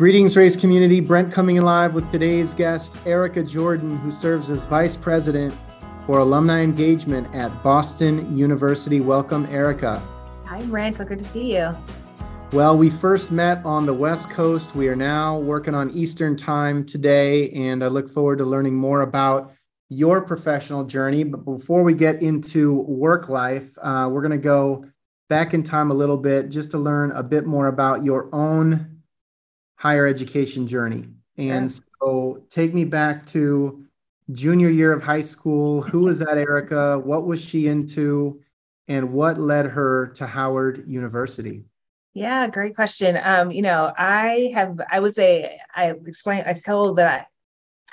Greetings, RAISE community. Brent coming in live with today's guest, Erika Jordan, who serves as Vice President for Alumni Engagement at Boston University. Welcome, Erika. Hi, Brent. So good to see you. Well, we first met on the West Coast. We are now working on Eastern Time today, and I look forward to learning more about your professional journey. But before we get into work life, uh, we're going to go back in time a little bit just to learn a bit more about your own higher education journey. And sure. so take me back to junior year of high school. Who was that Erika? What was she into? And what led her to Howard University? Yeah, great question. Um, you know, I have, I would say, I explained, I told that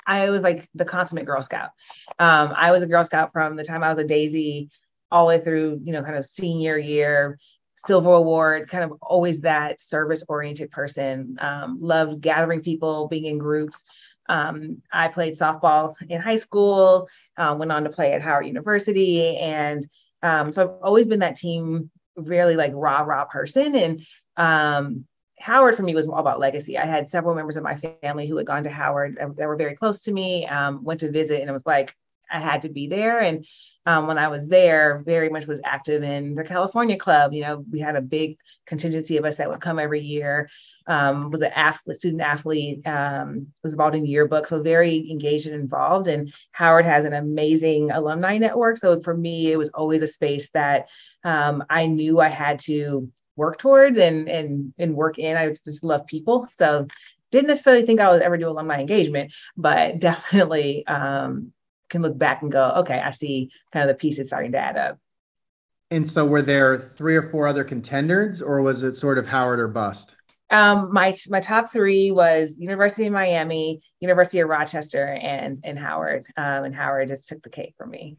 I, I was like the consummate Girl Scout. Um, I was a Girl Scout from the time I was a Daisy all the way through, you know, kind of senior year, silver award kind of always that service oriented person um, loved gathering people being in groups um, i played softball in high school uh, went on to play at howard university and um, so i've always been that team really like rah rah person and um, Howard for me was all about legacy. I had several members of my family who had gone to Howard that were very close to me, um, went to visit, and it was like, I had to be there. And um, when I was there, very much was active in the California Club. You know, we had a big contingency of us that would come every year. Um, was an athlete, student athlete, um, was involved in the yearbook, so very engaged and involved. And Howard has an amazing alumni network. So for me, it was always a space that um, I knew I had to work towards and and and work in. I just love people. So didn't necessarily think I would ever do alumni engagement, but definitely um, can look back and go, okay, I see kind of the pieces starting to add up. And so were there three or four other contenders or was it sort of Howard or bust? Um, my my top three was University of Miami, University of Rochester, and and Howard. Um, and Howard just took the cake for me.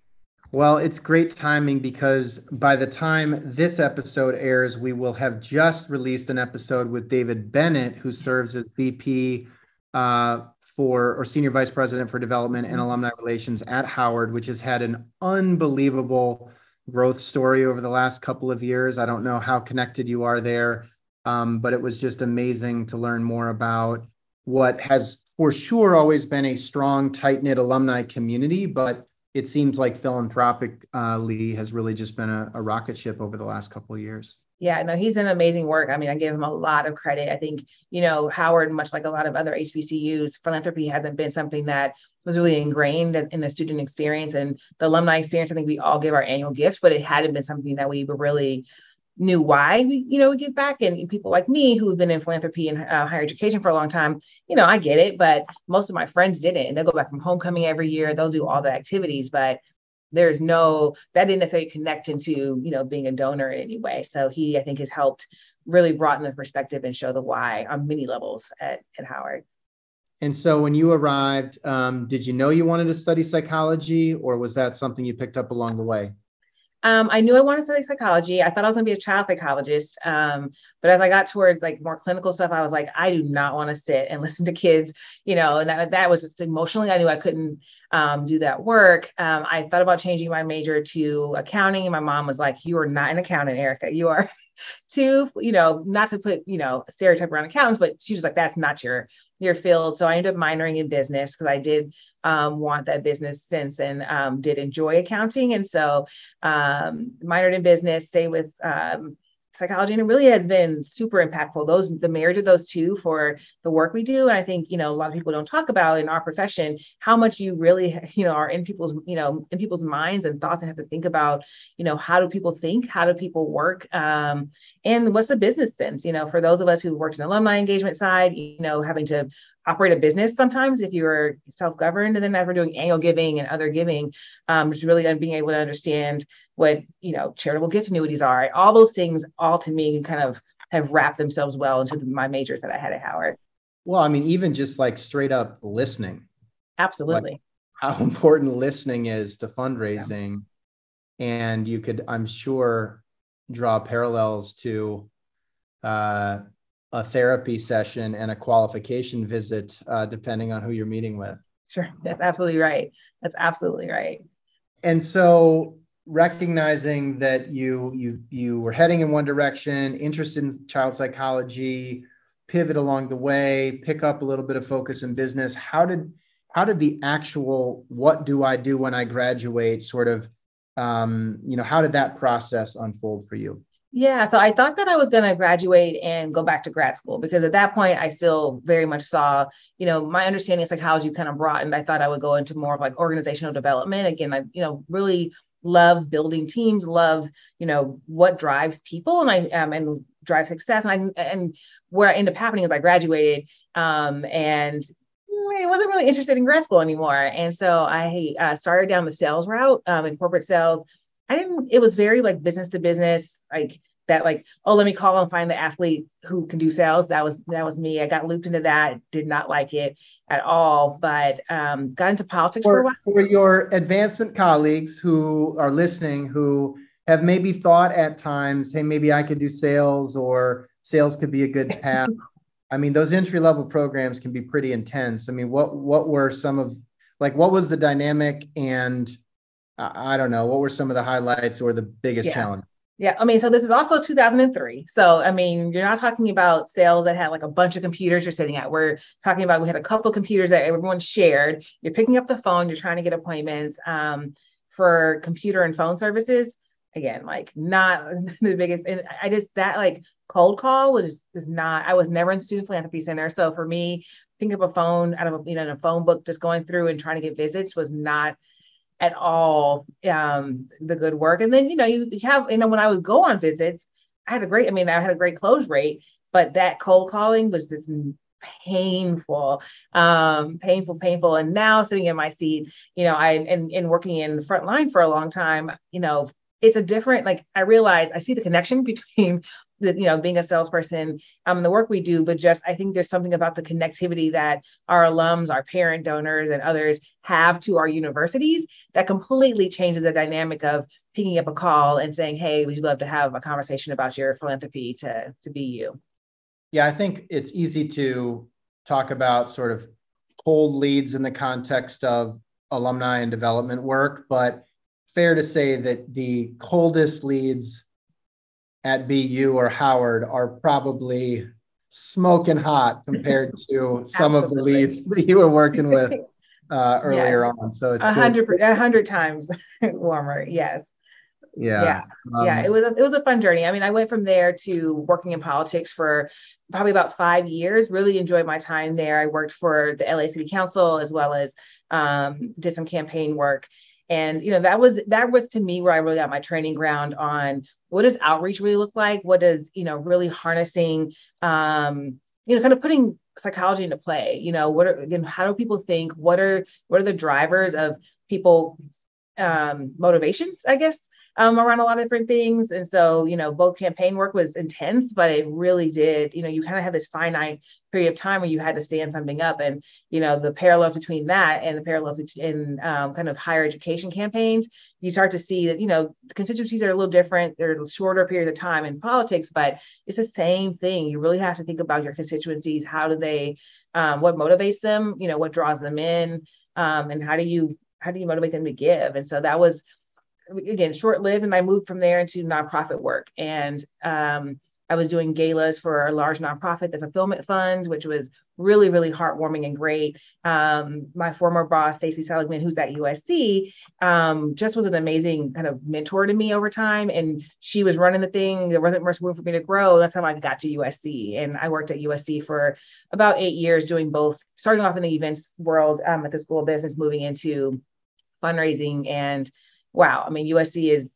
Well, it's great timing because by the time this episode airs, we will have just released an episode with David Bennett, who serves as VP uh, for or senior vice president for development and mm-hmm. alumni relations at Howard, which has had an unbelievable growth story over the last couple of years. I don't know how connected you are there, um, but it was just amazing to learn more about what has for sure always been a strong, tight knit alumni community, but it seems like philanthropically has really just been a, a rocket ship over the last couple of years. Yeah, no, he's done amazing work. I mean, I give him a lot of credit. I think, you know, Howard, much like a lot of other HBCUs, philanthropy hasn't been something that was really ingrained in the student experience and the alumni experience. I think we all give our annual gifts, but it hadn't been something that we really knew why we, you know, we give back. And people like me who have been in philanthropy and uh, higher education for a long time, you know, I get it, but most of my friends didn't. And they'll go back from homecoming every year. They'll do all the activities, but there's no that didn't necessarily connect into you know being a donor in any way. So he i think has helped really broaden the perspective and show the why on many levels at, at howard. And so when you arrived um, did you know you wanted to study psychology or was that something you picked up along the way um, I knew I wanted to study psychology. I thought I was going to be a child psychologist. Um, but as I got towards like more clinical stuff, I was like, I do not want to sit and listen to kids, you know, and that, that was just emotionally, I knew I couldn't um, do that work. Um, I thought about changing my major to accounting. And my mom was like, you are not an accountant, Erika. You are too, you know, not to put, you know, stereotype around accountants, but she was like, that's not your, your field. So I ended up minoring in business because I did um, want that business sense and um, did enjoy accounting. And so um, minored in business, stay with um, psychology and it really has been super impactful. Those the marriage of those two for the work we do and i think you know a lot of people don't talk about in our profession how much you really you know are in people's you know in people's minds and thoughts and have to think about you know how do people think? How do people work? Um, and what's the business sense? You know for those of us who worked in alumni engagement side you know having to operate a business sometimes if you're self-governed and then as we're doing annual giving and other giving um, it's really being able to understand what you know charitable gift annuities are. All those things all to me kind of have wrapped themselves well into my majors that i had at howard. Well i mean even just like straight up listening. Absolutely. Like how important listening is to fundraising. Yeah. and you could i'm sure draw parallels to uh, a therapy session and a qualification visit, uh, depending on who you're meeting with. Sure, that's absolutely right. That's absolutely right. And so, recognizing that you you you were heading in one direction, interested in child psychology, pivot along the way, pick up a little bit of focus in business. How did how did the actual what do I do when I graduate sort of um, you know, how did that process unfold for you? Yeah, so I thought that I was going to graduate and go back to grad school because at that point I still very much saw, you know, my understanding of psychology kind of broadened. I thought I would go into more of like organizational development. Again, I, you know, really love building teams, love, you know, what drives people and I um and drive success. And I and where I ended up happening is I graduated um and I wasn't really interested in grad school anymore. And so I uh, started down the sales route um, in corporate sales. I didn't, it was very like business to business, like that, like, oh, let me call and find the athlete who can do sales. That was, that was me. I got looped into that, did not like it at all, but um, got into politics for, for a while. For your advancement colleagues who are listening, who have maybe thought at times, hey, maybe I could do sales or sales could be a good path. I mean, those entry level programs can be pretty intense. I mean, what what were some of like what was the dynamic and I don't know. What were some of the highlights or the biggest yeah. challenge? Yeah, I mean, so this is also 2003. So, I mean, you're not talking about sales that had like a bunch of computers you're sitting at. We're talking about we had a couple computers that everyone shared. You're picking up the phone, you're trying to get appointments um, for computer and phone services. Again, like not the biggest. And I just that like cold call was was not. I was never in student philanthropy center, so for me, picking up a phone out of a you know a phone book, just going through and trying to get visits was not at all um, the good work. And then, you know, you have, you know, when I would go on visits, I had a great, I mean, I had a great close rate, but that cold calling was just painful, um, painful, painful. And now sitting in my seat, you know, I, and, and working in the front line for a long time, you know, it's a different, like I realize I see the connection between the, you know, being a salesperson, um, the work we do, but just I think there's something about the connectivity that our alums, our parent donors, and others have to our universities that completely changes the dynamic of picking up a call and saying, "Hey, would you love to have a conversation about your philanthropy to to be you?" Yeah, I think it's easy to talk about sort of cold leads in the context of alumni and development work, but fair to say that the coldest leads at BU or Howard are probably smoking hot compared to some of the leads that you were working with uh, earlier yeah. on. So it's a hundred, a hundred times warmer. Yes. Yeah. Yeah. Um, yeah. It was, a, it was a fun journey. I mean, I went from there to working in politics for probably about five years, really enjoyed my time there. I worked for the LA City Council as well as um, did some campaign work and you know that was that was to me where i really got my training ground on what does outreach really look like? What does you know really harnessing um you know kind of putting psychology into play you know what are again how do people think? What are what are the drivers of people um motivations i guess um, around a lot of different things. And so, you know, both campaign work was intense, but it really did, you know, you kind of had this finite period of time where you had to stand something up. And, you know, the parallels between that and the parallels between um, kind of higher education campaigns, you start to see that, you know, constituencies are a little different. They're a shorter period of time in politics, but it's the same thing. You really have to think about your constituencies. How do they, um, what motivates them, you know, what draws them in, um, and how do you, how do you motivate them to give? And so that was, again short lived and i moved from there into nonprofit work. And um, i was doing galas for a large nonprofit the fulfillment fund which was really really heartwarming and great. Um, my former boss stacy seligman who's at usc um, just was an amazing kind of mentor to me over time. And she was running the thing there wasn't much room for me to grow. That's how i got to usc and i worked at usc for about eight years doing both starting off in the events world um, at the school of business moving into fundraising and wow, I mean, USC is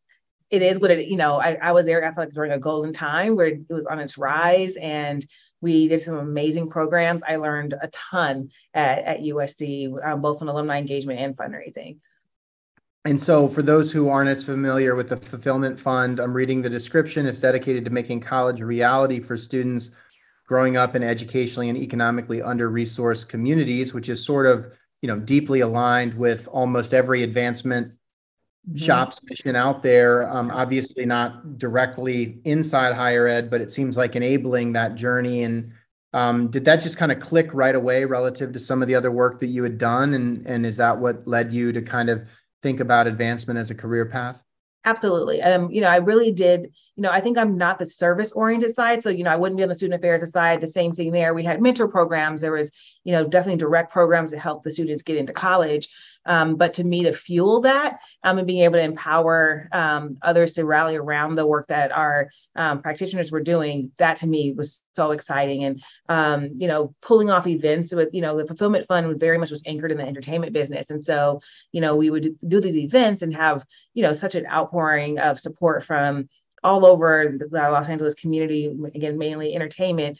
it is what it, you know, I, I was there, I felt like during a golden time where it was on its rise and we did some amazing programs. I learned a ton at, at USC, um, both on alumni engagement and fundraising. And so, for those who aren't as familiar with the Fulfillment Fund, I'm reading the description. It's dedicated to making college a reality for students growing up in educationally and economically under-resourced communities, which is sort of, you know, deeply aligned with almost every advancement mm-hmm. shop's mission out there. Um, obviously, not directly inside higher ed, but it seems like enabling that journey. And um, did that just kind of click right away relative to some of the other work that you had done? And and is that what led you to kind of think about advancement as a career path? Absolutely. Um, you know, I really did, you know, I think I'm not the service oriented side. So, you know, I wouldn't be on the student affairs side. The same thing there. We had mentor programs. There was, you know, definitely direct programs to help the students get into college. Um, but to me, to fuel that um, and being able to empower um, others to rally around the work that our um, practitioners were doing, that to me was so exciting. And, um, you know, pulling off events with, you know, the fulfillment fund very much was anchored in the entertainment business. And so, you know, we would do these events and have, you know, such an outpouring of support from all over the Los Angeles community, again, mainly entertainment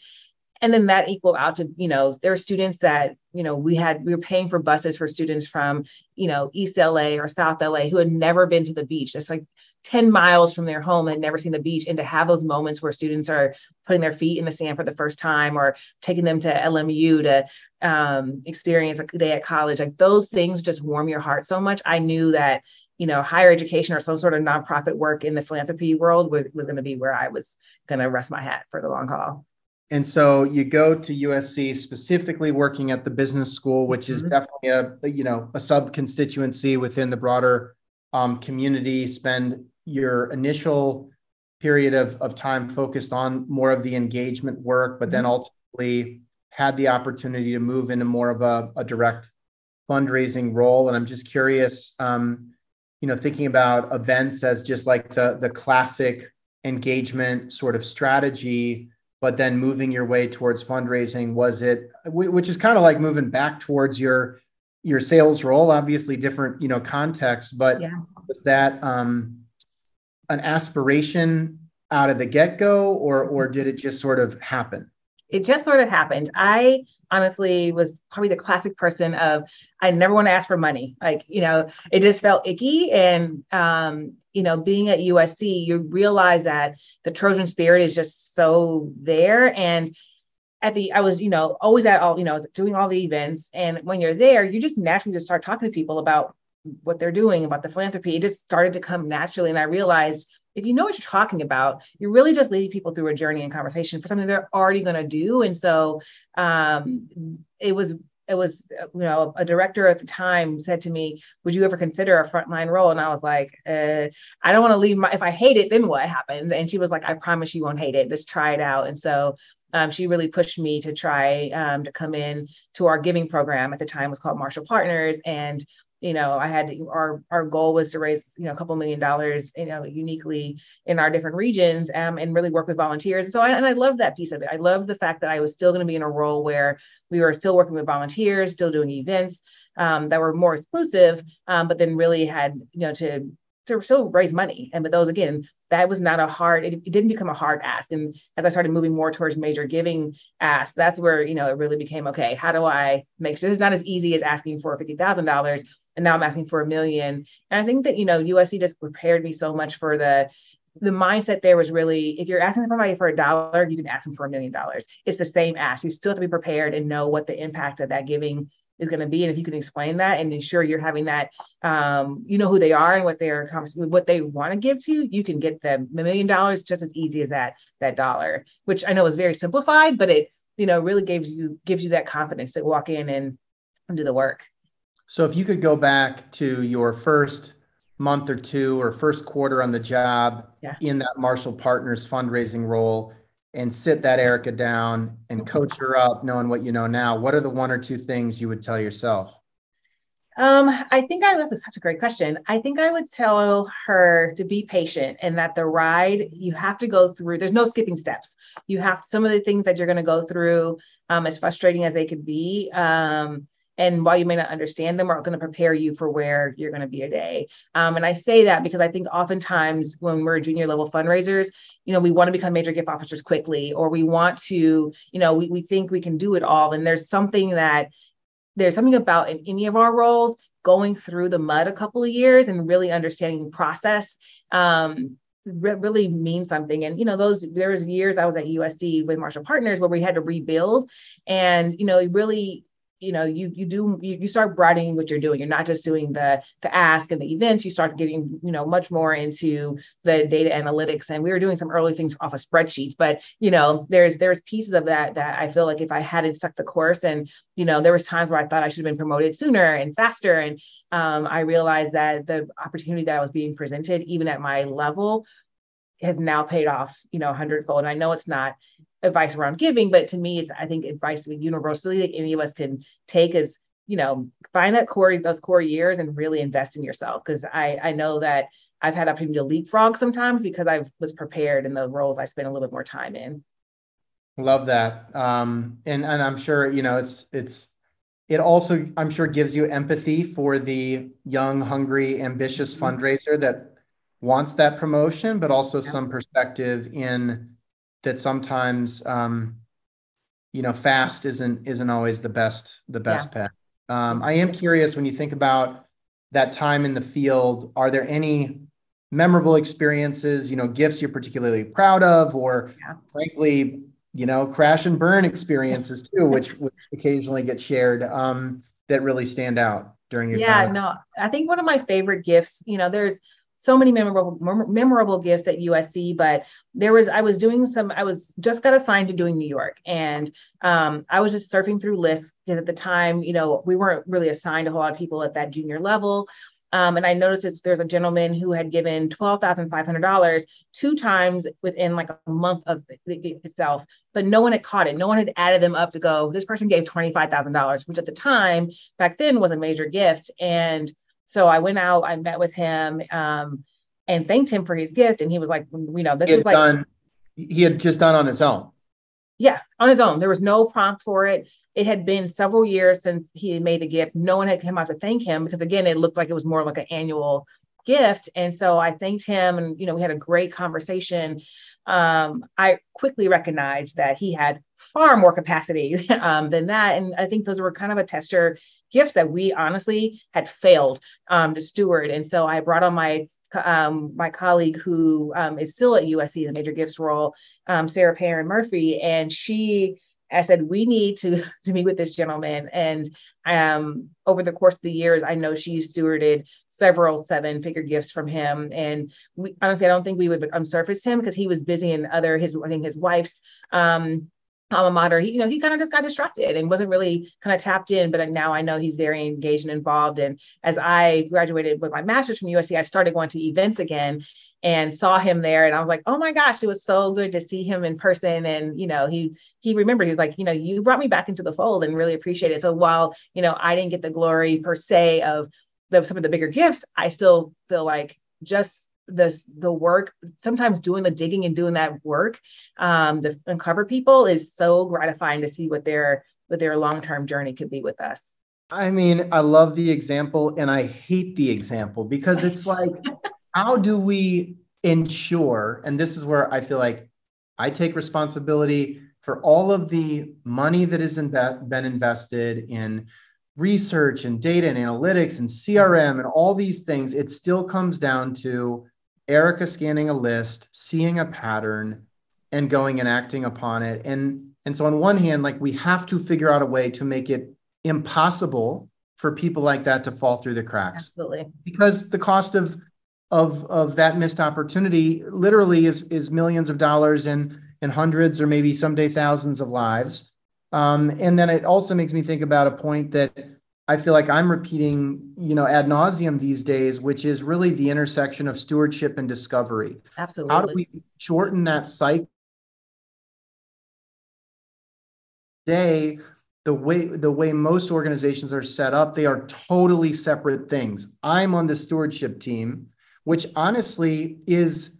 and then that equal out to you know there are students that you know we had we were paying for buses for students from you know east la or south la who had never been to the beach. It's like 10 miles from their home had never seen the beach. And to have those moments where students are putting their feet in the sand for the first time or taking them to lmu to um, experience a day at college like those things just warm your heart so much. I knew that you know higher education or some sort of nonprofit work in the philanthropy world was, was going to be where i was going to rest my hat for the long haul and so you go to USC specifically working at the business school, which is mm-hmm. definitely a you know a sub constituency within the broader um, community. Spend your initial period of, of time focused on more of the engagement work, but mm-hmm. then ultimately had the opportunity to move into more of a, a direct fundraising role. And I'm just curious, um, you know, thinking about events as just like the the classic engagement sort of strategy but then moving your way towards fundraising was it which is kind of like moving back towards your your sales role obviously different you know context but yeah. was that um an aspiration out of the get-go or or did it just sort of happen it just sort of happened. I honestly was probably the classic person of I never want to ask for money. Like, you know, it just felt icky. And um, you know, being at USC, you realize that the Trojan spirit is just so there. And at the I was, you know, always at all, you know, doing all the events. And when you're there, you just naturally just start talking to people about what they're doing, about the philanthropy. It just started to come naturally. And I realized if you know what you're talking about, you're really just leading people through a journey and conversation for something they're already going to do. And so um, it was it was you know a director at the time said to me would you ever consider a frontline role? And i was like uh, i don't want to leave my if i hate it then what happens? And she was like i promise you won't hate it. Just try it out. And so um, she really pushed me to try um, to come in to our giving program at the time was called marshall partners. And you know, I had to, our our goal was to raise you know a couple million dollars, you know, uniquely in our different regions, um, and really work with volunteers. So, I, and I love that piece of it. I love the fact that I was still going to be in a role where we were still working with volunteers, still doing events um, that were more exclusive, um, but then really had you know to to still raise money. And but those again, that was not a hard. It, it didn't become a hard ask. And as I started moving more towards major giving ask, that's where you know it really became okay. How do I make sure it's not as easy as asking for fifty thousand dollars? And now I'm asking for a million. And I think that you know USC just prepared me so much for the the mindset there was really if you're asking somebody for a dollar, you can ask them for a million dollars. It's the same ask. You still have to be prepared and know what the impact of that giving is going to be. And if you can explain that and ensure you're having that, um, you know who they are and what they're what they want to give to you, you can get them a million dollars just as easy as that that dollar. Which I know is very simplified, but it you know really gives you gives you that confidence to walk in and, and do the work. So if you could go back to your first month or two or first quarter on the job yeah. in that Marshall Partners fundraising role and sit that Erika down and coach her up, knowing what you know now, what are the one or two things you would tell yourself? Um, I think I that's such a great question. I think I would tell her to be patient and that the ride you have to go through. There's no skipping steps. You have some of the things that you're going to go through, um, as frustrating as they could be. Um, and while you may not understand them aren't going to prepare you for where you're going to be today. Um, and i say that because i think oftentimes when we're junior level fundraisers you know we want to become major gift officers quickly or we want to you know we, we think we can do it all. And there's something that there's something about in any of our roles going through the mud a couple of years and really understanding process um, really means something. And you know those there was years i was at usc with marshall partners where we had to rebuild and you know really you know you you do you, you start broadening what you're doing. You're not just doing the the ask and the events. You start getting you know much more into the data analytics. And we were doing some early things off of spreadsheets but you know there's there's pieces of that that i feel like if i hadn't stuck the course and you know there was times where i thought i should have been promoted sooner and faster. And um, i realized that the opportunity that was being presented even at my level has now paid off, you know, a hundredfold. And I know it's not advice around giving, but to me, it's I think advice universally that any of us can take is, you know, find that core those core years and really invest in yourself. Because I I know that I've had opportunity to leapfrog sometimes because I was prepared in the roles I spent a little bit more time in. Love that. Um, and and I'm sure you know it's it's it also I'm sure gives you empathy for the young, hungry, ambitious mm-hmm. fundraiser that wants that promotion, but also yeah. some perspective in that sometimes um, you know fast isn't isn't always the best the best yeah. path. Um, I am curious when you think about that time in the field. Are there any memorable experiences, you know, gifts you're particularly proud of, or yeah. frankly, you know, crash and burn experiences too, which which occasionally get shared um, that really stand out during your yeah, time? no, I think one of my favorite gifts, you know, there's so many memorable memorable gifts at USC. But there was I was doing some I was just got assigned to doing New York, and um, I was just surfing through lists because at the time, you know, we weren't really assigned a whole lot of people at that junior level. Um, and I noticed there's a gentleman who had given $12,500 two times within like a month of it itself, but no one had caught it. No one had added them up to go, this person gave $25,000, which at the time back then was a major gift. And so I went out, I met with him um, and thanked him for his gift. And he was like, you know, this was like, done, he had just done on his own. Yeah, on his own. There was no prompt for it. It had been several years since he had made the gift. No one had come out to thank him because, again, it looked like it was more like an annual gift. And so I thanked him, and you know, we had a great conversation. Um, I quickly recognized that he had far more capacity um, than that, and I think those were kind of a tester gifts that we honestly had failed um, to steward. And so I brought on my um, my colleague who um, is still at USC, in the major gifts role, um, Sarah Perrin Murphy, and she I said, we need to, to meet with this gentleman. And um, over the course of the years, I know she stewarded several seven figure gifts from him. And we, honestly, I don't think we would unsurface him because he was busy in other, his, I think his wife's um, alma mater, he, you know, he kind of just got distracted and wasn't really kind of tapped in. But now I know he's very engaged and involved. And as I graduated with my master's from USC, I started going to events again and saw him there. And I was like, oh my gosh, it was so good to see him in person. And, you know, he he remembered, he's like, you know, you brought me back into the fold and really appreciate it. So while, you know, I didn't get the glory per se of the, some of the bigger gifts, I still feel like just the the work sometimes doing the digging and doing that work um the uncover people is so gratifying to see what their what their long-term journey could be with us. I mean i love the example and i hate the example because it's like how do we ensure and this is where i feel like i take responsibility for all of the money that has been invested in research and data and analytics and crm and all these things it still comes down to Erika scanning a list, seeing a pattern, and going and acting upon it. And and so on one hand, like we have to figure out a way to make it impossible for people like that to fall through the cracks. Absolutely. Because the cost of of of that missed opportunity literally is is millions of dollars and and hundreds or maybe someday thousands of lives. Um, and then it also makes me think about a point that I feel like I'm repeating, you know, ad nauseum these days, which is really the intersection of stewardship and discovery. Absolutely. How do we shorten that cycle? Today, the way the way most organizations are set up, they are totally separate things. I'm on the stewardship team, which honestly is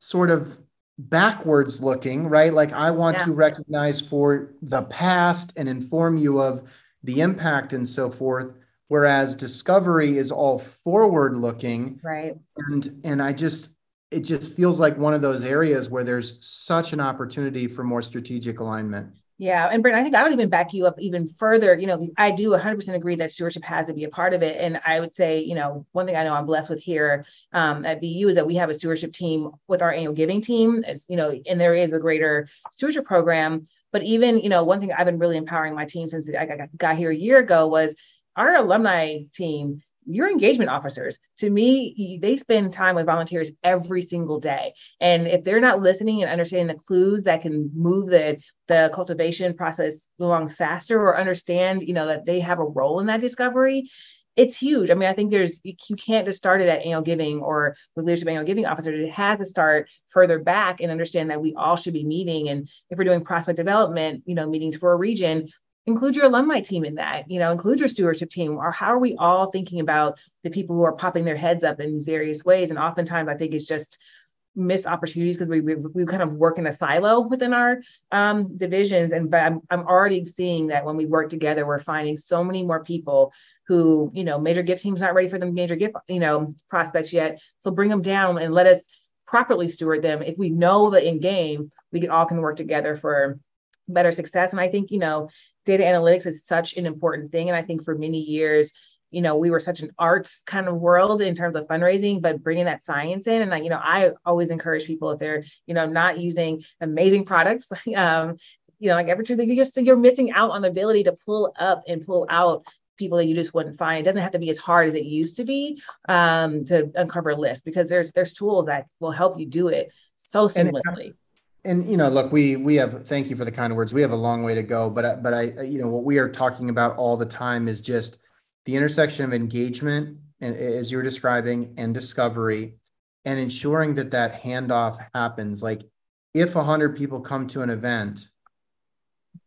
sort of backwards looking, right? Like I want yeah. to recognize for the past and inform you of the impact and so forth whereas discovery is all forward looking right and and i just it just feels like one of those areas where there's such an opportunity for more strategic alignment Yeah. And Brent, I think I would even back you up even further. You know, I do 100% agree that stewardship has to be a part of it. And I would say, you know, one thing I know I'm blessed with here um, at BU is that we have a stewardship team with our annual giving team, as, you know, and there is a greater stewardship program. But even, you know, one thing I've been really empowering my team since I got here a year ago was our alumni team your engagement officers to me they spend time with volunteers every single day and if they're not listening and understanding the clues that can move the the cultivation process along faster or understand you know that they have a role in that discovery it's huge. I mean, I think there's you can't just start it at annual giving or with leadership annual giving officers. It has to start further back and understand that we all should be meeting. And if we're doing prospect development, you know, meetings for a region, include your alumni team in that you know include your stewardship team or how are we all thinking about the people who are popping their heads up in these various ways? And oftentimes i think it's just missed opportunities because we, we, we kind of work in a silo within our um, divisions. And but I'm, I'm already seeing that when we work together we're finding so many more people who you know major gift teams not ready for the major gift you know prospects yet. So bring them down and let us properly steward them. If we know the end game we can all can work together for better success. And i think you know data analytics is such an important thing. And I think for many years, you know, we were such an arts kind of world in terms of fundraising, but bringing that science in. And, I, you know, I always encourage people if they're, you know, not using amazing products, um, you know, like EverTrue you're just you're missing out on the ability to pull up and pull out people that you just wouldn't find. It doesn't have to be as hard as it used to be um, to uncover a list because there's there's tools that will help you do it so seamlessly and you know look we we have thank you for the kind words. We have a long way to go but but i you know what we are talking about all the time is just the intersection of engagement and as you were describing and discovery and ensuring that that handoff happens. Like if 100 people come to an event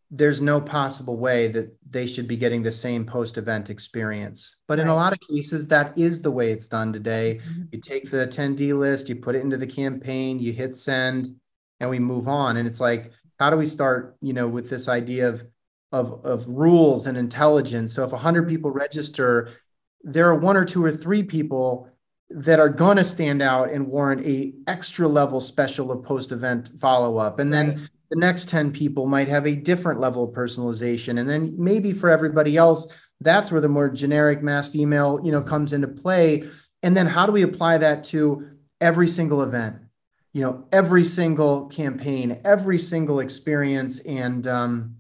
there's no possible way that they should be getting the same post event experience. But in a lot of cases that is the way it's done today. Mm-hmm. you take the attendee list you put it into the campaign you hit send and we move on. And it's like how do we start you know with this idea of of of rules and intelligence? So if 100 people register there are one or two or three people that are going to stand out and warrant a extra level special of post event follow up and then right. the next 10 people might have a different level of personalization. And then maybe for everybody else that's where the more generic mass email you know comes into play. And then how do we apply that to every single event you know every single campaign every single experience and um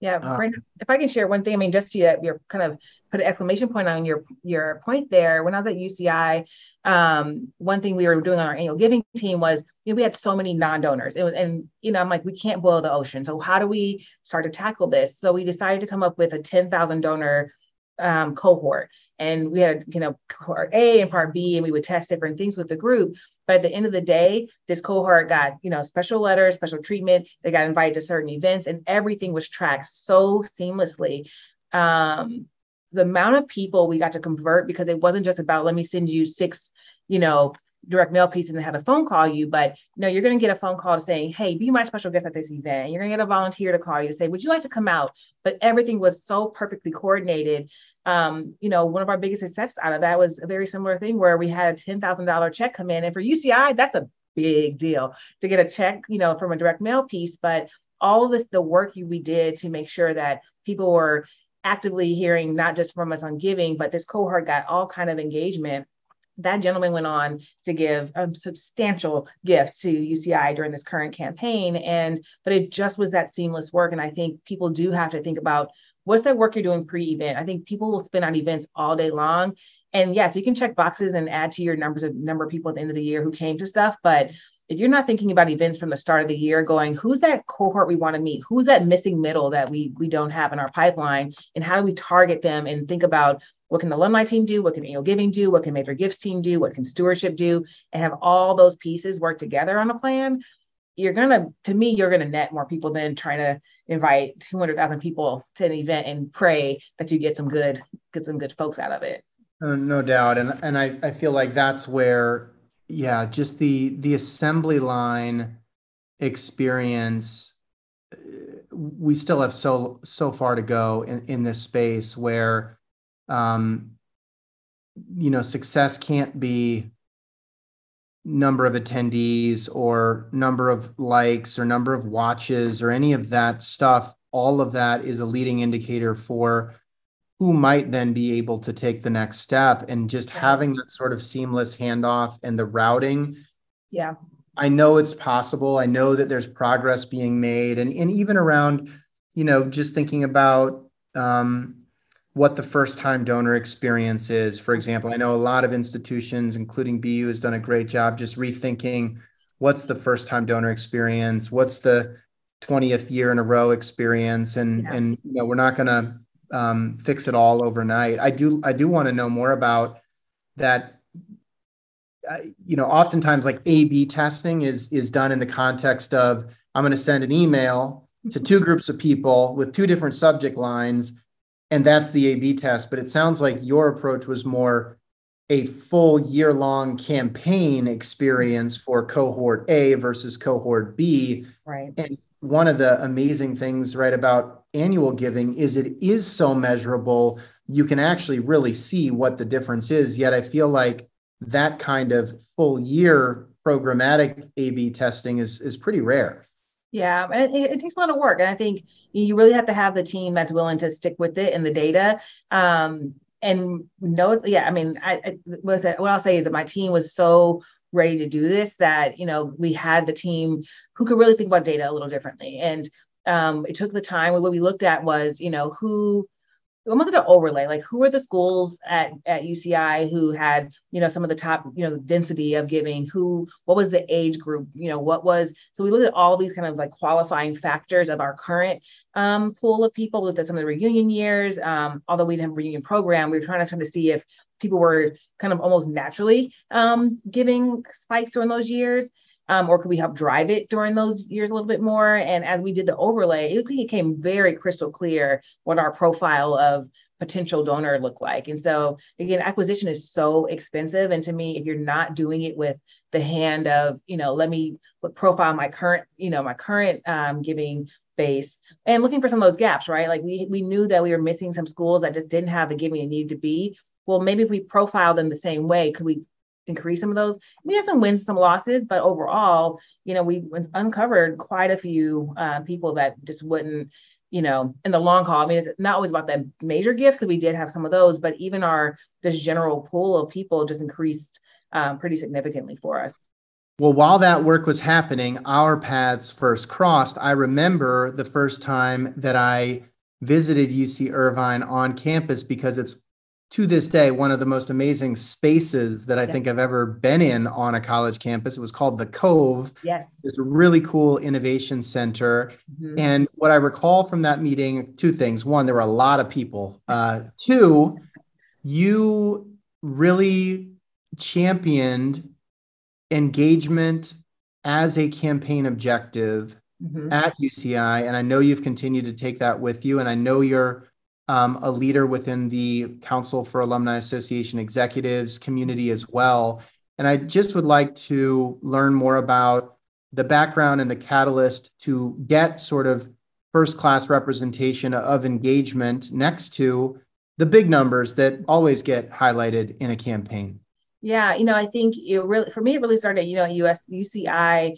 yeah uh, if i can share one thing i mean just to your kind of put an exclamation point on your your point there when i was at uci um, one thing we were doing on our annual giving team was you know, we had so many non-donors was, and you know i'm like we can't boil the ocean so how do we start to tackle this? So we decided to come up with a 10000 donor um, cohort and we had you know part a and part b and we would test different things with the group but at the end of the day this cohort got you know special letters special treatment they got invited to certain events and everything was tracked so seamlessly um, the amount of people we got to convert because it wasn't just about let me send you six you know direct mail pieces and have a phone call you, but no, you're going to get a phone call saying, Hey, be my special guest at this event. You're going to get a volunteer to call you to say, Would you like to come out? But everything was so perfectly coordinated. Um, you know, one of our biggest successes out of that was a very similar thing where we had a $10,000 check come in. And for UCI, that's a big deal to get a check, you know, from a direct mail piece. But all of the work we did to make sure that people were actively hearing not just from us on giving, but this cohort got all kind of engagement that gentleman went on to give a substantial gift to UCI during this current campaign. And, but it just was that seamless work. And I think people do have to think about what's that work you're doing pre-event. I think people will spend on events all day long. And yes, you can check boxes and add to your numbers of number of people at the end of the year who came to stuff. But if you're not thinking about events from the start of the year going who's that cohort we want to meet who's that missing middle that we we don't have in our pipeline and how do we target them and think about what can the alumni team do? What can annual giving do? What can major gifts team do? What can stewardship do? And have all those pieces work together on a plan. You're gonna, to me, you're gonna net more people than trying to invite 200,000 people to an event and pray that you get some good, get some good folks out of it. Uh, no doubt, and and I I feel like that's where, yeah, just the the assembly line experience uh, we still have so so far to go in, in this space where um, you know, success can't be number of attendees or number of likes or number of watches or any of that stuff. all of that is a leading indicator for who might then be able to take the next step and just having that sort of seamless handoff and the routing. Yeah. I know it's possible. I know that there's progress being made and, and even around, you know, just thinking about um, what the first time donor experience is. For example, I know a lot of institutions, including BU, has done a great job just rethinking what's the first time donor experience, what's the 20th year in a row experience, and yeah. and you know we're not going to um, fix it all overnight. I do I do want to know more about that. Uh, you know, oftentimes like A/B testing is is done in the context of I'm going to send an email to two groups of people with two different subject lines and that's the A B test. But it sounds like your approach was more a full year long campaign experience for cohort A versus cohort B. Right. And one of the amazing things, right, about annual giving is it is so measurable. You can actually really see what the difference is. Yet I feel like that kind of full year programmatic A B testing is, is pretty rare. Yeah, and it, it, takes a lot of work, and I think you really have to have the team that's willing to stick with it and the data. Um, and no, yeah, I mean, I, I what, what I'll say is that my team was so ready to do this that you know we had the team who could really think about data a little differently, and um, it took the time. What we looked at was, you know, who almost like an overlay like who are the schools at at uci who had you know some of the top you know density of giving? Who what was the age group? You know what was so we looked at all these kind of like qualifying factors of our current um, pool of people. Looked at some of the reunion years um, although we didn't have a reunion program we were trying to trying to see if people were kind of almost naturally um, giving spikes during those years um, or could we help drive it during those years a little bit more? And as we did the overlay, it became very crystal clear what our profile of potential donor looked like. And so again, acquisition is so expensive. And to me, if you're not doing it with the hand of, you know, let me profile my current, you know, my current um, giving base and looking for some of those gaps, right? Like we we knew that we were missing some schools that just didn't have the giving it needed to be. Well, maybe if we profile them the same way, could we increase some of those. We had some wins, some losses, but overall, you know, we uncovered quite a few uh, people that just wouldn't, you know, in the long haul. I mean, it's not always about that major gift because we did have some of those, but even our this general pool of people just increased um, pretty significantly for us. Well, while that work was happening, our paths first crossed. I remember the first time that I visited UC Irvine on campus because it's to this day one of the most amazing spaces that I yeah. think I've ever been in on a college campus. It was called the Cove. Yes. It's a really cool innovation center. Mm-hmm. And what I recall from that meeting, two things. One, there were a lot of people. Uh, two, you really championed engagement as a campaign objective mm-hmm. at UCI. And I know you've continued to take that with you. And I know you're um, a leader within the Council for Alumni Association executives community as well. And I just would like to learn more about the background and the catalyst to get sort of first class representation of engagement next to the big numbers that always get highlighted in a campaign. Yeah, you know, I think it really for me it really started, you know, US UCI.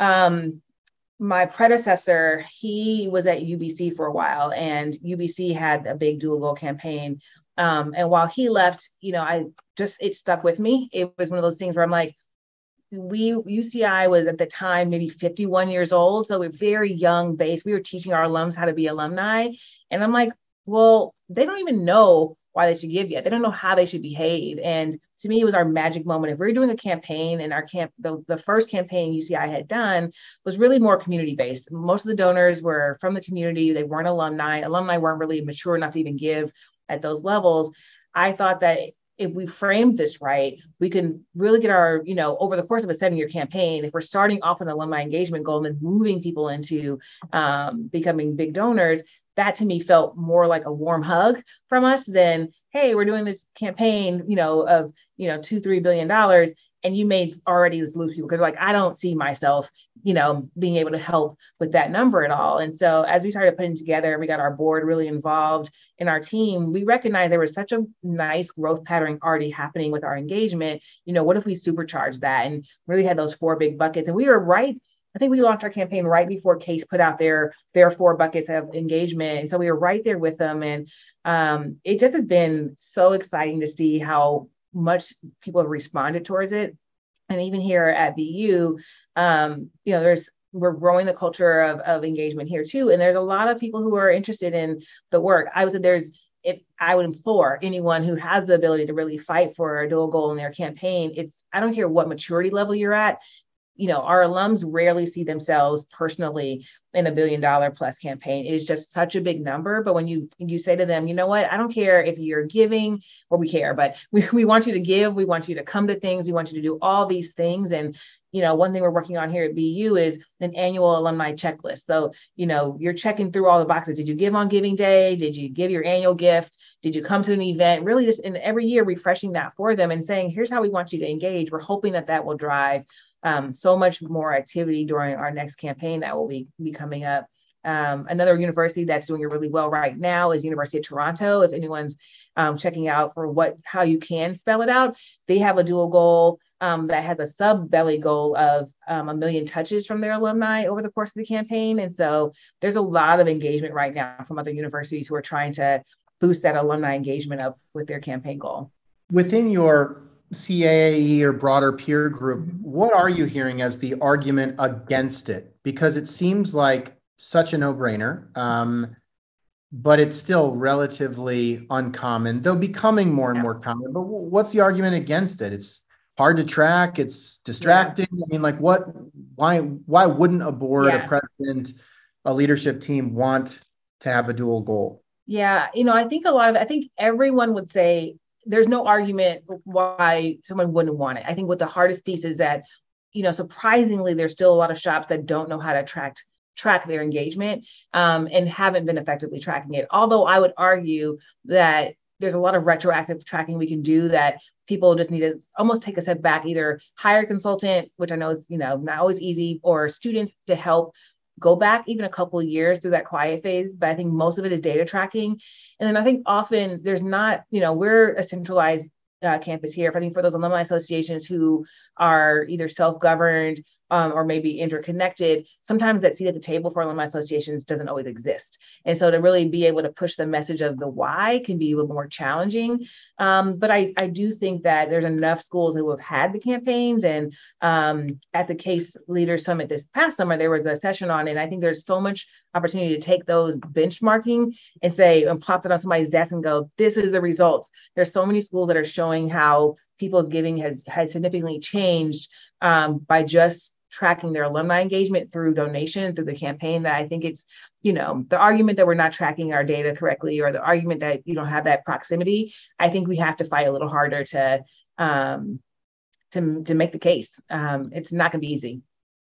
Um, my predecessor, he was at UBC for a while, and UBC had a big dual campaign. Um, and while he left, you know, I just it stuck with me. It was one of those things where I'm like, we UCI was at the time maybe 51 years old, so we're very young base. We were teaching our alums how to be alumni, and I'm like, well, they don't even know why they should give yet. They don't know how they should behave. And to me, it was our magic moment. If we are doing a campaign and our camp, the, the first campaign UCI had done was really more community based. Most of the donors were from the community. They weren't alumni. Alumni weren't really mature enough to even give at those levels. I thought that if we framed this right, we can really get our, you know, over the course of a seven year campaign, if we're starting off an alumni engagement goal and then moving people into um, becoming big donors, that to me felt more like a warm hug from us than hey we're doing this campaign you know of you know two three billion dollars and you made already lose people. Because like i don't see myself you know being able to help with that number at all. And so as we started putting together we got our board really involved in our team we recognized there was such a nice growth pattern already happening with our engagement. You know what if we supercharge that and really had those four big buckets? And we were right I think we launched our campaign right before CASE put out their their four buckets of engagement, and so we were right there with them, and um, it just has been so exciting to see how much people have responded towards it. And even here at BU, um, you know, there's we're growing the culture of, of engagement here too. And there's a lot of people who are interested in the work. I would say there's if I would implore anyone who has the ability to really fight for a dual goal in their campaign, it's I don't care what maturity level you're at, you know, our alums rarely see themselves personally in a billion dollar plus campaign. It is just such a big number. But when you you say to them, you know what, I don't care if you're giving or we care, but we, we want you to give, we want you to come to things, we want you to do all these things. And, you know, one thing we're working on here at BU is an annual alumni checklist. So, you know, you're checking through all the boxes. Did you give on giving day? Did you give your annual gift? Did you come to an event? Really just in every year refreshing that for them and saying, here's how we want you to engage. We're hoping that that will drive um, so much more activity during our next campaign that will be, be coming up. Um, another university that's doing it really well right now is University of Toronto. If anyone's um, checking out for what how you can spell it out, they have a dual goal um, that has a sub belly goal of um, a million touches from their alumni over the course of the campaign. And so there's a lot of engagement right now from other universities who are trying to boost that alumni engagement up with their campaign goal. Within your CASE or broader peer group, what are you hearing as the argument against it? Because it seems like such a no brainer, um, but it's still relatively uncommon, though becoming more and yeah. more common. But what's the argument against it? It's hard to track, it's distracting. Yeah. I mean, like, what, why, why wouldn't a board, yeah. a president, a leadership team want to have a dual goal? Yeah, you know, I think a lot of I think everyone would say there's no argument why someone wouldn't want it. I think what the hardest piece is that, you know, surprisingly, there's still a lot of shops that don't know how to track track their engagement um, and haven't been effectively tracking it. Although I would argue that there's a lot of retroactive tracking we can do that people just need to almost take a step back, either hire a consultant, which I know is you know not always easy, or students to help go back even a couple years through that quiet phase, but I think most of it is data tracking. And then I think often there's not, you know, we're a centralized uh, campus here. I think for those alumni associations who are either self-governed um, or maybe interconnected, sometimes that seat at the table for alumni associations doesn't always exist. And so to really be able to push the message of the why can be a little more challenging. Um, but I, I do think that there's enough schools who have had the campaigns. And um, at the CASE Leader Summit this past summer, there was a session on it. And I think there's so much opportunity to take those benchmarking and say, and plop it on somebody's desk and go, this is the results. There's so many schools that are showing how people's giving has, has significantly changed um, by just tracking their alumni engagement through donation through the campaign that i think it's you know the argument that we're not tracking our data correctly or the argument that you don't have that proximity i think we have to fight a little harder to um to, to make the case. Um it's not going to be easy.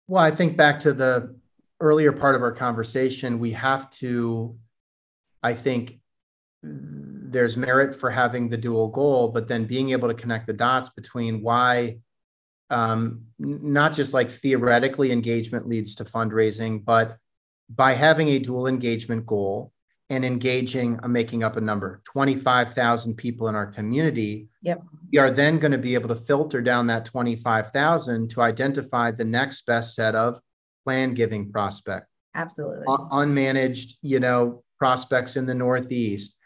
Well i think back to the earlier part of our conversation we have to i think there's merit for having the dual goal but then being able to connect the dots between why um, not just like theoretically engagement leads to fundraising, but by having a dual engagement goal and engaging, I'm making up a number, 25,000 people in our community, yep. we are then going to be able to filter down that 25,000 to identify the next best set of plan giving prospect. Absolutely. unmanaged, you know, prospects in the Northeast.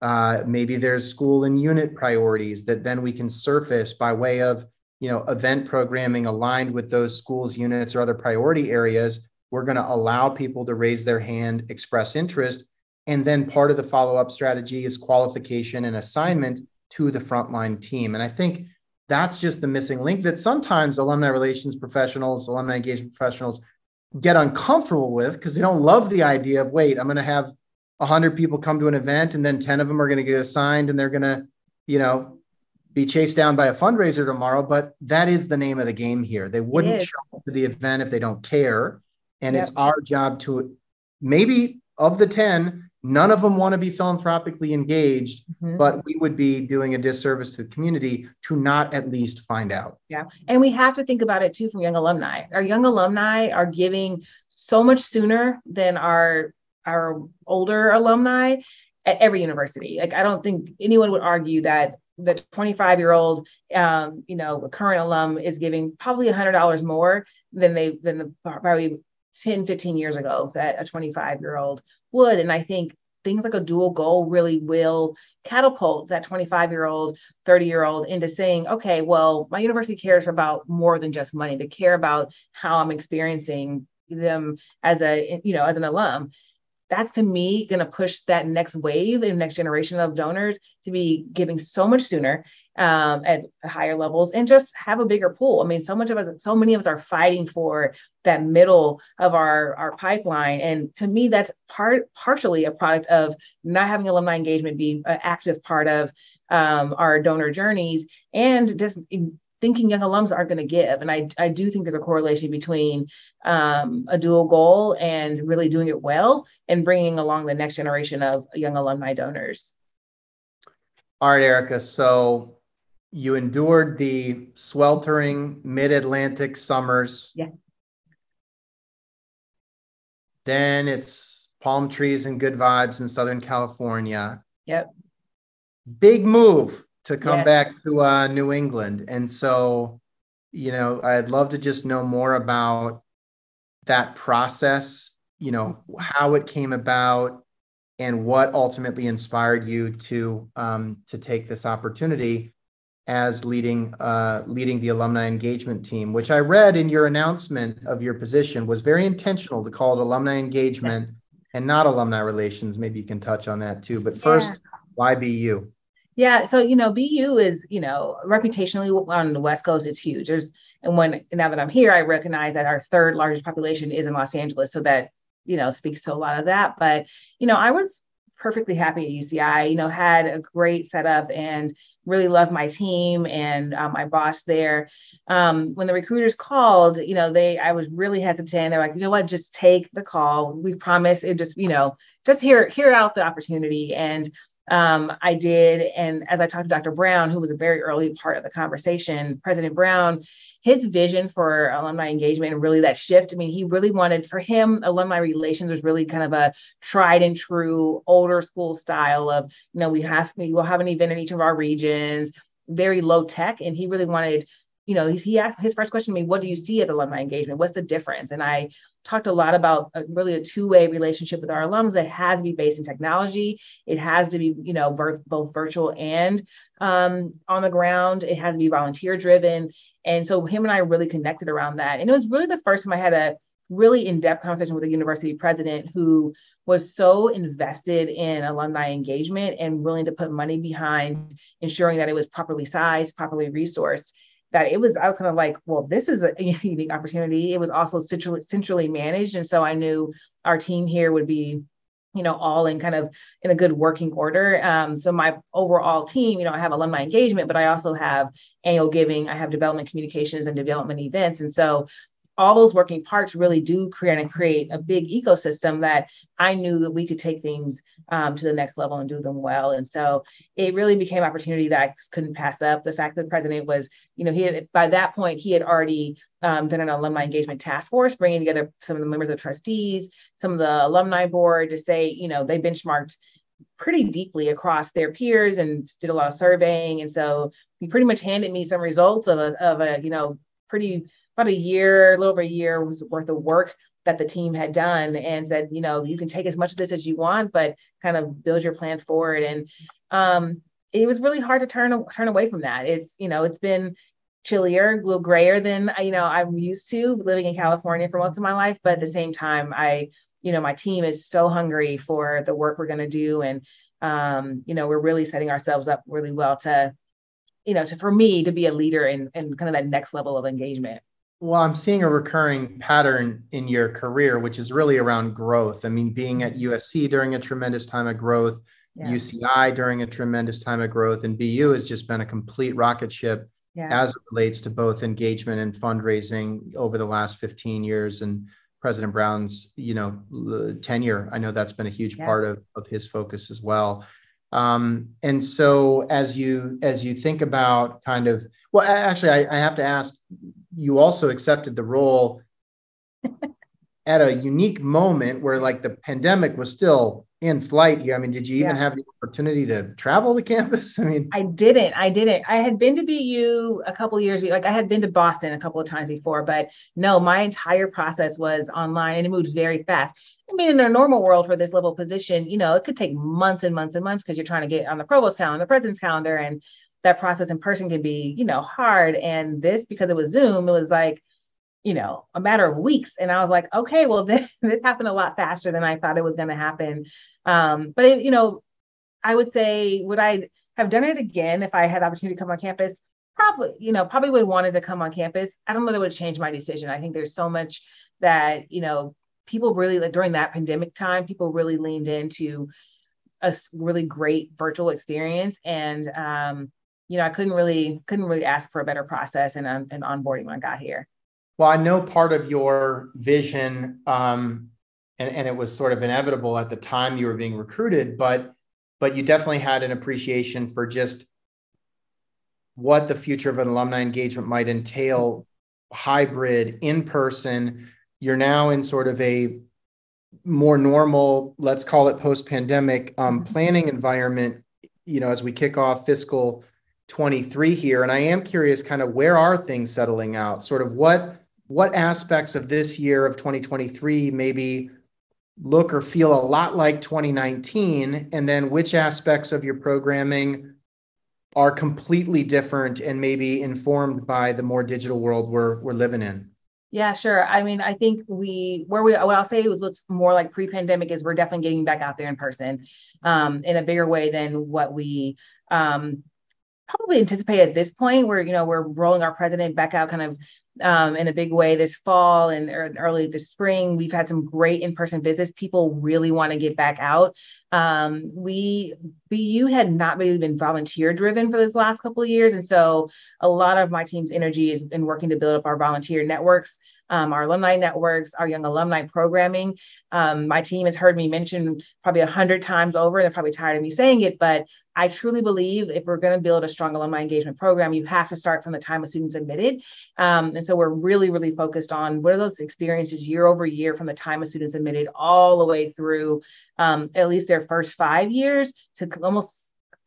Uh, maybe there's school and unit priorities that then we can surface by way of you know event programming aligned with those schools units or other priority areas we're going to allow people to raise their hand express interest and then part of the follow-up strategy is qualification and assignment to the frontline team. And i think that's just the missing link that sometimes alumni relations professionals alumni engagement professionals get uncomfortable with because they don't love the idea of wait i'm going to have 100 people come to an event and then 10 of them are going to get assigned and they're going to you know be chased down by a fundraiser tomorrow, but that is the name of the game here. They wouldn't show up to the event if they don't care. And yep. it's our job to maybe of the 10, none of them want to be philanthropically engaged, mm-hmm. but we would be doing a disservice to the community to not at least find out. Yeah. And we have to think about it too from young alumni. Our young alumni are giving so much sooner than our our older alumni at every university. Like I don't think anyone would argue that the 25 year old um, you know current alum is giving probably $100 more than they than the probably 10, 15 years ago that a 25 year old would. And I think things like a dual goal really will catapult that 25 year old 30 year old into saying okay well my university cares about more than just money they care about how i'm experiencing them as a you know as an alum that's to me going to push that next wave and next generation of donors to be giving so much sooner um, at higher levels and just have a bigger pool. I mean, so much of us, so many of us are fighting for that middle of our, our pipeline. And to me, that's part partially a product of not having alumni engagement be an active part of um, our donor journeys and just thinking young alums aren't going to give. And I, I do think there's a correlation between um, a dual goal and really doing it well and bringing along the next generation of young alumni donors. All right, Erika. So you endured the sweltering mid-Atlantic summers. Yeah. Then it's palm trees and good vibes in Southern California. Yep. Big move to come back to uh, New England. And so, you know, I'd love to just know more about that process, you know, how it came about and what ultimately inspired you to um, to take this opportunity as leading uh, leading the alumni engagement team, which I read in your announcement of your position was very intentional to call it alumni engagement yes. and not alumni relations. Maybe you can touch on that too. But first, yeah. why BU? Yeah, so you know, BU is you know reputationally on the West Coast, it's huge. There's and when now that I'm here, I recognize that our third largest population is in Los Angeles, so that you know speaks to a lot of that. But you know, I was perfectly happy at UCI. You know, had a great setup and really loved my team and um, my boss there. Um, when the recruiters called, you know, they I was really hesitant. They're like, you know what, just take the call. We promise it. Just you know, just hear hear out the opportunity. And um, I did. And as I talked to Dr. Brown, who was a very early part of the conversation, President Brown, his vision for alumni engagement and really that shift. I mean, he really wanted for him, alumni relations was really kind of a tried and true older school style of, you know, we have we will have an event in each of our regions, very low tech. And he really wanted you know, he asked his first question to me, what do you see as alumni engagement? What's the difference? And I talked a lot about a, really a two-way relationship with our alums that has to be based in technology. It has to be, you know, both, both virtual and um, on the ground. It has to be volunteer driven. And so him and I really connected around that. And it was really the first time I had a really in-depth conversation with a university president who was so invested in alumni engagement and willing to put money behind ensuring that it was properly sized, properly resourced that it was I was kind of like, well, this is a unique opportunity. It was also centrally centrally managed, and so I knew our team here would be you know all in kind of in a good working order. Um, so my overall team you know i have alumni engagement but i also have annual giving i have development communications and development events. And so all those working parts really do create and create a big ecosystem that I knew that we could take things um, to the next level and do them well. And so it really became opportunity that I couldn't pass up. The fact that the president was, you know, he had by that point he had already um, done an alumni engagement task force, bringing together some of the members of trustees, some of the alumni board to say, you know, they benchmarked pretty deeply across their peers and did a lot of surveying. And so he pretty much handed me some results of a, of a you know, pretty about a year, a little over a year was worth of work that the team had done and said, you know, you can take as much of this as you want, but kind of build your plan forward. And um, it was really hard to turn turn away from that. It's you know, it's been chillier, a little grayer than you know I'm used to living in California for most of my life. But at the same time, I you know my team is so hungry for the work we're going to do, and um, you know we're really setting ourselves up really well to you know to for me to be a leader in kind of that next level of engagement. Well, I'm seeing a recurring pattern in your career, which is really around growth. I mean, being at USC during a tremendous time of growth, yeah. UCI during a tremendous time of growth, and BU has just been a complete rocket ship yeah. as it relates to both engagement and fundraising over the last 15 years. And President Brown's, you know, tenure, I know that's been a huge yeah. part of, of his focus as well. Um, and so as you as you think about kind of well, actually, I, I have to ask you also accepted the role at a unique moment where like the pandemic was still in flight here. I mean, did you even yeah. have the opportunity to travel to campus? I mean, I didn't. I didn't. I had been to BU a couple years. Like I had been to Boston a couple of times before, but no, my entire process was online and it moved very fast. I mean, in a normal world for this level position, you know, it could take months and months and months because you're trying to get on the provost calendar, the president's calendar, and that process in person can be, you know, hard. And this, because it was Zoom, it was like, you know, a matter of weeks. And I was like, okay, well, this, this happened a lot faster than I thought it was going to happen. Um, but, it, you know, I would say, would I have done it again if I had the opportunity to come on campus? Probably, you know, probably would have wanted to come on campus. I don't know that it would change my decision. I think there's so much that, you know, people really, like during that pandemic time, people really leaned into a really great virtual experience. And, um, you know, I couldn't really, couldn't really ask for a better process and, um, and onboarding when I got here. Well, I know part of your vision, um, and, and it was sort of inevitable at the time you were being recruited, but but you definitely had an appreciation for just what the future of an alumni engagement might entail, hybrid, in person. You're now in sort of a more normal, let's call it post-pandemic um, mm-hmm. planning environment. You know, as we kick off fiscal 23 here, and I am curious, kind of where are things settling out? Sort of what what aspects of this year of 2023 maybe look or feel a lot like 2019 and then which aspects of your programming are completely different and maybe informed by the more digital world we're we're living in yeah sure i mean i think we where we what i'll say was looks more like pre-pandemic is we're definitely getting back out there in person um, in a bigger way than what we um, probably anticipate at this point where you know we're rolling our president back out kind of um, in a big way this fall and early this spring. We've had some great in-person visits. People really want to get back out. Um, we BU had not really been volunteer driven for this last couple of years, and so a lot of my team's energy is in working to build up our volunteer networks, um, our alumni networks, our young alumni programming. Um, my team has heard me mention probably a hundred times over. They're probably tired of me saying it, but I truly believe if we're going to build a strong alumni engagement program, you have to start from the time a student's admitted. Um, and so we're really, really focused on what are those experiences year over year from the time a student's admitted all the way through um, at least their first five years to almost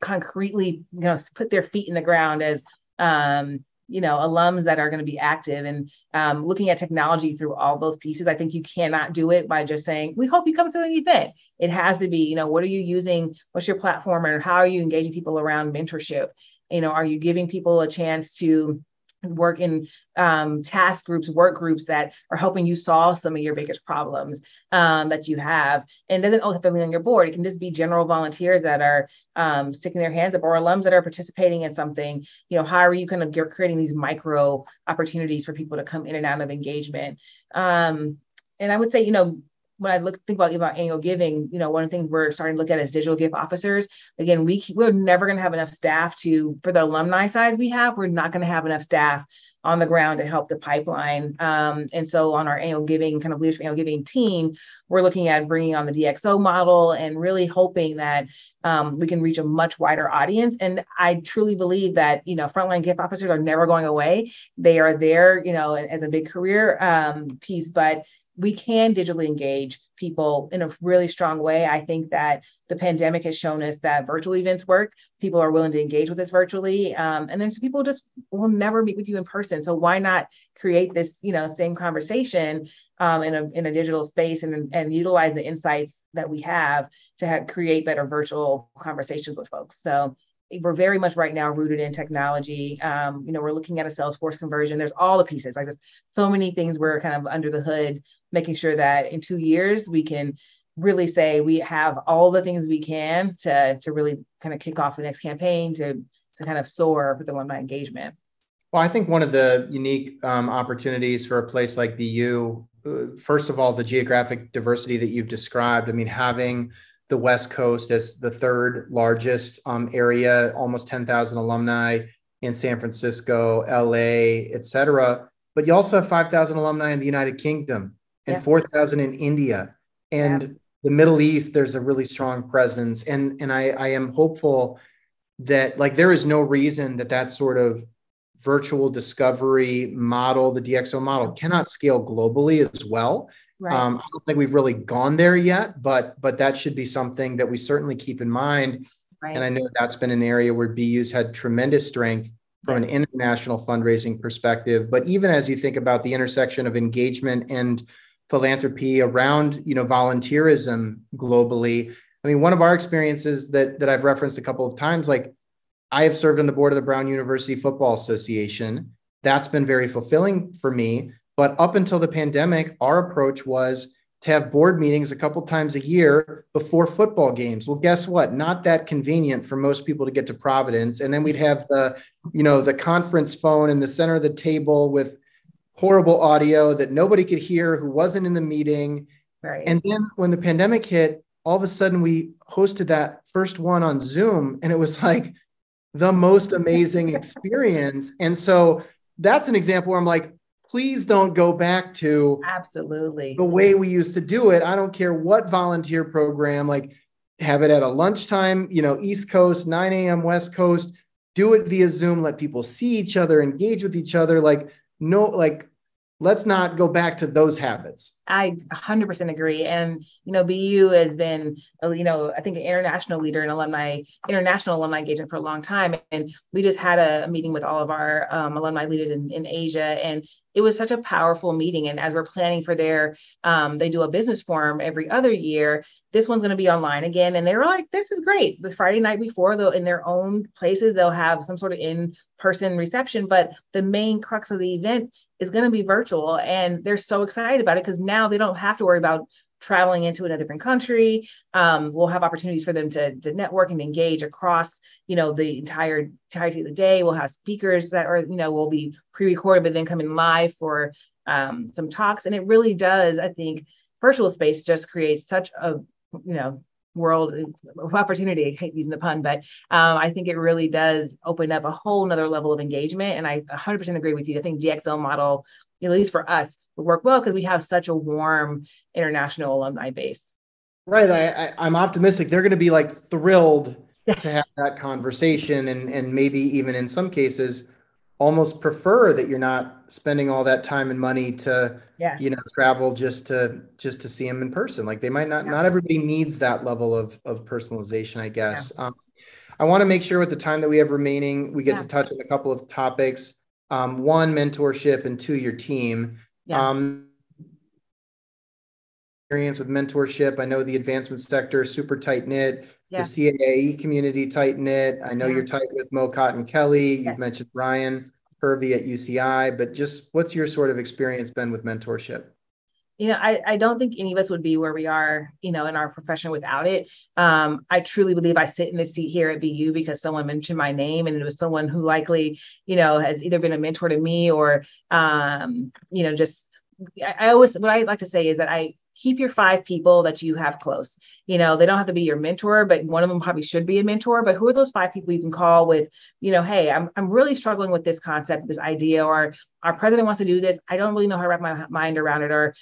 concretely, you know, put their feet in the ground as um, you know alums that are going to be active and um, looking at technology through all those pieces i think you cannot do it by just saying we hope you come to an event. It has to be you know what are you using? What's your platform? And how are you engaging people around mentorship? You know are you giving people a chance to work in um, task groups, work groups that are helping you solve some of your biggest problems um, that you have. And it doesn't always have to be on your board. It can just be general volunteers that are um, sticking their hands up or alums that are participating in something. You know, how are you kind of you're creating these micro opportunities for people to come in and out of engagement? Um, and I would say, you know, when I look think about, about annual giving, you know, one of the things we're starting to look at is digital gift officers. Again, we we're never going to have enough staff to for the alumni size we have. We're not going to have enough staff on the ground to help the pipeline. Um, and so on our annual giving kind of leadership annual giving team, we're looking at bringing on the DXO model and really hoping that um, we can reach a much wider audience. And I truly believe that, you know, frontline gift officers are never going away. They are there, you know, as a big career um, piece, but we can digitally engage people in a really strong way. I think that the pandemic has shown us that virtual events work. People are willing to engage with us virtually, um, and then some people just will never meet with you in person. So why not create this, you know, same conversation um, in a in a digital space and and utilize the insights that we have to have, create better virtual conversations with folks. So we're very much right now rooted in technology. Um, you know, we're looking at a Salesforce conversion. There's all the pieces. I just so many things we're kind of under the hood, making sure that in two years we can really say we have all the things we can to to really kind of kick off the next campaign to to kind of soar with alumni engagement. Well, I think one of the unique um, opportunities for a place like the U, first of all, the geographic diversity that you've described. I mean, having the West Coast as the third largest um, area, almost 10,000 alumni in San Francisco, LA, et cetera. But you also have 5,000 alumni in the United Kingdom and yeah. 4,000 in India. And yeah. the Middle East, there's a really strong presence. And, and I, I am hopeful that like there is no reason that that sort of virtual discovery model, the DXO model, cannot scale globally as well Right. Um, I don't think we've really gone there yet, but but that should be something that we certainly keep in mind. Right. And I know that's been an area where BU's had tremendous strength from yes. an international fundraising perspective. But even as you think about the intersection of engagement and philanthropy around you know volunteerism globally, I mean, one of our experiences that that I've referenced a couple of times, like I have served on the board of the Brown University Football Association. That's been very fulfilling for me. But up until the pandemic, our approach was to have board meetings a couple times a year before football games. Well, guess what? Not that convenient for most people to get to Providence. And then we'd have the, you know, the conference phone in the center of the table with horrible audio that nobody could hear who wasn't in the meeting. Right. And then when the pandemic hit, all of a sudden we hosted that first one on Zoom and it was like the most amazing experience. And so that's an example where I'm like, please don't go back to absolutely the way we used to do it. I don't care what volunteer program, like have it at a lunchtime, you know, East Coast, 9 a.m. West Coast, do it via Zoom, let people see each other, engage with each other. Like, no, like let's not go back to those habits. I 100% agree. And, you know, BU has been, uh, you know, I think an international leader in alumni, international alumni engagement for a long time. And we just had a, meeting with all of our um, alumni leaders in, in Asia. And it was such a powerful meeting. And as we're planning for their, um, they do a business forum every other year. This one's going to be online again. And they were like, this is great. The Friday night before, though, in their own places, they'll have some sort of in person reception. But the main crux of the event is going to be virtual and they're so excited about it because now they don't have to worry about traveling into a different country. Um, we'll have opportunities for them to, to network and engage across you know the entire entirety of the day. We'll have speakers that are you know will be pre-recorded but then coming live for um, some talks. And it really does i think virtual space just creates such a you know world of opportunity. I hate using the pun, but um, I think it really does open up a whole nother level of engagement. And I 100% agree with you. I think DXO model, at least for us, would work well because we have such a warm international alumni base. Right. I, I, am optimistic. They're going to be like thrilled to have that conversation and, and maybe even in some cases almost prefer that you're not spending all that time and money to yes. you know travel just to just to see them in person like they might not yeah. not everybody needs that level of of personalization i guess yeah. um, i want to make sure with the time that we have remaining we get yeah. to touch on a couple of topics um, one mentorship and two your team um, experience with mentorship i know the advancement sector is super tight knit the CASE community tight knit. I know you're tight with Mo Cotton Kelly. You've mentioned Ryan Hervey at UCI, but just what's your sort of experience been with mentorship? you know, I, I don't think any of us would be where we are, you know, in our profession without it. Um, I truly believe I sit in the seat here at BU because someone mentioned my name and it was someone who likely, you know, has either been a mentor to me or, um, you know, just I, I always what I like to say is that I keep your five people that you have close. You know, they don't have to be your mentor, but one of them probably should be a mentor. But who are those five people you can call with, you know, hey, I'm, I'm really struggling with this concept, this idea, or our president wants to do this. I don't really know how to wrap my mind around it, or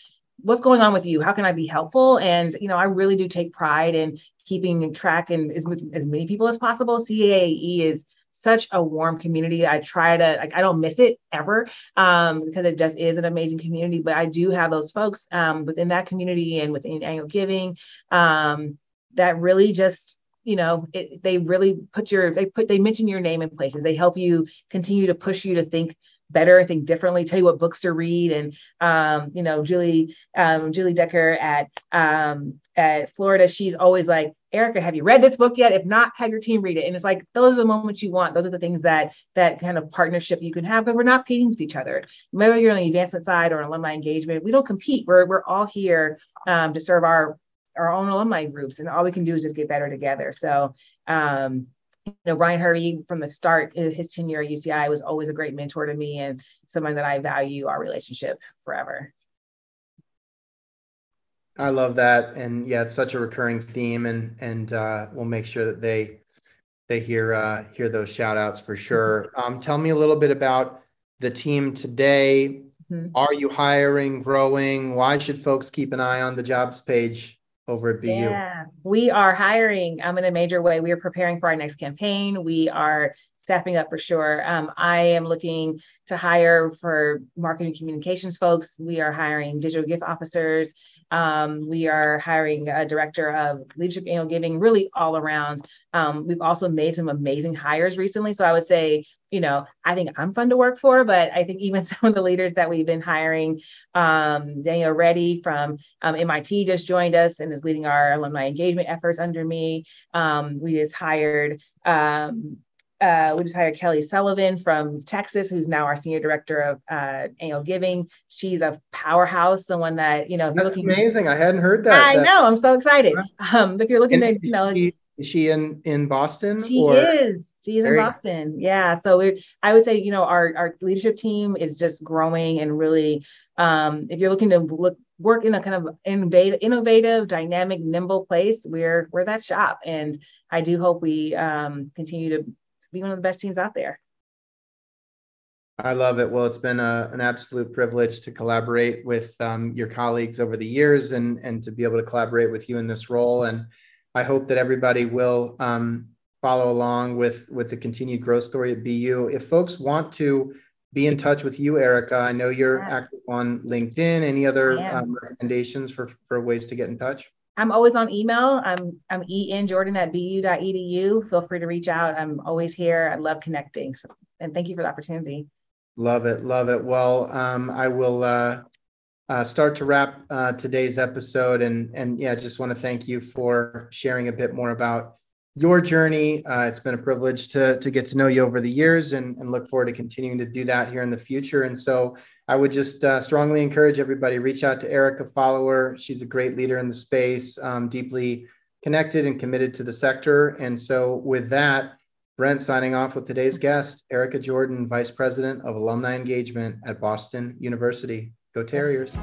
what's going on with you? How can I be helpful? And, you know, I really do take pride in keeping track and as, as many people as possible. CASE is such a warm community. I try to like I don't miss it ever um, because it just is an amazing community. But I do have those folks um, within that community and within annual giving um, that really just you know it, they really put your they put they mention your name in places. They help you continue to push you to think better, think differently, tell you what books to read. And um, you know, Julie, um, Julie Decker at um, at Florida, she's always like, Erika, have you read this book yet? If not, have your team read it. And it's like those are the moments you want. Those are the things that that kind of partnership you can have, but we're not competing with each other. Whether you're on the advancement side or alumni engagement, we don't compete. We're we're all here um, to serve our our own alumni groups, and all we can do is just get better together. So um, know, Ryan Hervey from the start, his tenure at UCI was always a great mentor to me and someone that I value our relationship forever. I love that, and yeah, it's such a recurring theme, and and uh, we'll make sure that they they hear uh, hear those shout outs for sure. Um, tell me a little bit about the team today. Mm-hmm. Are you hiring, growing? Why should folks keep an eye on the jobs page over at BU? Yeah, we are hiring um, in a major way. We are preparing for our next campaign. We are staffing up for sure. Um, I am looking to hire for marketing communications folks. We are hiring digital gift officers. Um, we are hiring a director of leadership annual giving, really all around. Um, we've also made some amazing hires recently. So I would say, you know, I think I'm fun to work for, but I think even some of the leaders that we've been hiring, um, Daniel Reddy from um, MIT just joined us and is leading our alumni engagement efforts under me. Um, we just hired um, uh, we just hired Kelly Sullivan from Texas, who's now our senior director of uh, annual giving. She's a powerhouse, someone that you know. That's looking, amazing. I hadn't heard that. I that, know. I'm so excited. Um, if you're looking to, you know, she, is she in in Boston? She or? is. She's in Boston. Yeah. So we, I would say, you know, our our leadership team is just growing and really. Um, if you're looking to look work in a kind of innovative, innovative, dynamic, nimble place, we're we're that shop, and I do hope we um, continue to be one of the best teams out there. I love it. Well, it's been a, an absolute privilege to collaborate with um, your colleagues over the years and, and to be able to collaborate with you in this role. And I hope that everybody will um, follow along with, with the continued growth story at BU. If folks want to be in touch with you, Erika, I know you're yeah. active on LinkedIn. Any other um, recommendations for, for ways to get in touch? I'm always on email. I'm I'm enjordan at bu.edu. Feel free to reach out. I'm always here. I love connecting. So, and thank you for the opportunity. Love it. Love it. Well, um, I will uh, uh, start to wrap uh, today's episode. And, and yeah, just want to thank you for sharing a bit more about your journey. Uh, it's been a privilege to, to get to know you over the years and, and look forward to continuing to do that here in the future. And so I would just uh, strongly encourage everybody reach out to Erika, follow her. She's a great leader in the space, um, deeply connected and committed to the sector. And so, with that, Brent signing off with today's guest, Erika Jordan, Vice President of Alumni Engagement at Boston University. Go Terriers.